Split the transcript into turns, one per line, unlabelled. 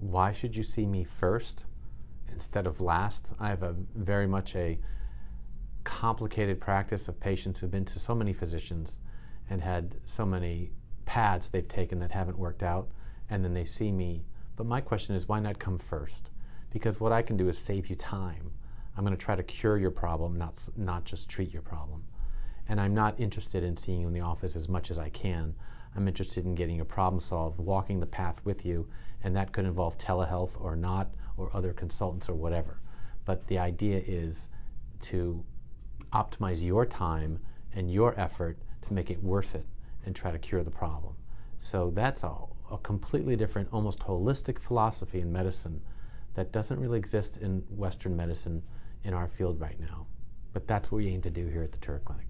Why should you see me first instead of last? I have a very much a complicated practice of patients who've been to so many physicians and had so many pads they've taken that haven't worked out, and then they see me. But my question is, why not come first? Because what I can do is save you time. I'm going to try to cure your problem, not, not just treat your problem. And I'm not interested in seeing you in the office as much as I can. I'm interested in getting a problem solved, walking the path with you, and that could involve telehealth or not, or other consultants or whatever. But the idea is to optimize your time and your effort to make it worth it and try to cure the problem. So that's a, a completely different, almost holistic philosophy in medicine that doesn't really exist in Western medicine in our field right now. But that's what we aim to do here at the Turek Clinic.